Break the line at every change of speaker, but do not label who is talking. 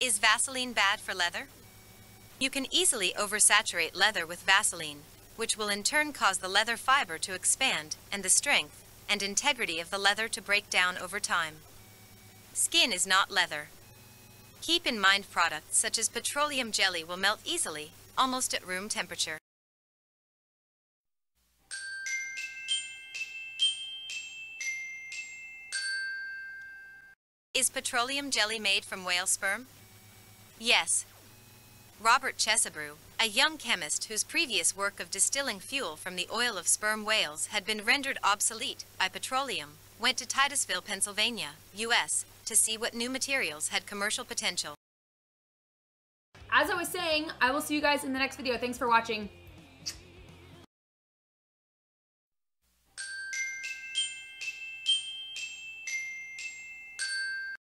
Is Vaseline bad for leather? You can easily oversaturate leather with Vaseline, which will in turn cause the leather fiber to expand and the strength and integrity of the leather to break down over time. Skin is not leather. Keep in mind products such as petroleum jelly will melt easily, almost at room temperature. Is petroleum jelly made from whale sperm? Yes. Robert Chesebrough, a young chemist whose previous work of distilling fuel from the oil of sperm whales had been rendered obsolete by petroleum, went to Titusville, Pennsylvania, U.S., to see what new materials had commercial potential.
As I was saying, I will see you guys in the next video. Thanks for watching.